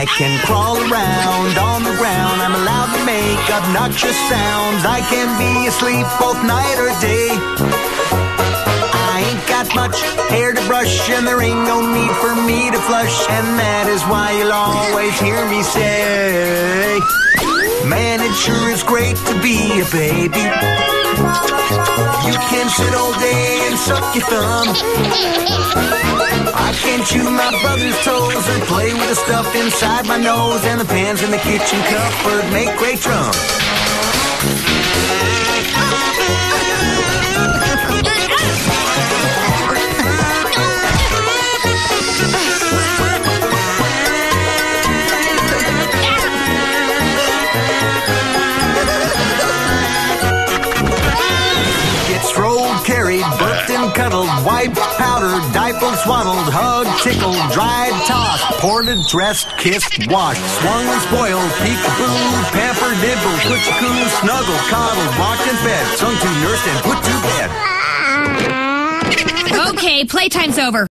I can crawl around on the ground. I'm allowed to make obnoxious sounds. I can be asleep both night or day. I ain't got much hair to brush, and there ain't no need for me to flush. And that is why you'll always hear me say, Man, it sure is great to be a baby. You can sit all day and suck your thumb. I can chew my brother's toes or play with the stuff inside my nose. And the pans in the kitchen cupboard make great drums. Carried, burped and cuddled, wiped, powdered, diapered, swaddled, hugged, tickled, dried, tossed, ported, dressed, kissed, washed, swung and spoiled, peekaboo, pampered, nibbled, coochie snuggled, coddled, rocked and fed, sung to, nursed and put to bed. Okay, playtime's over.